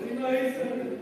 Rima esa.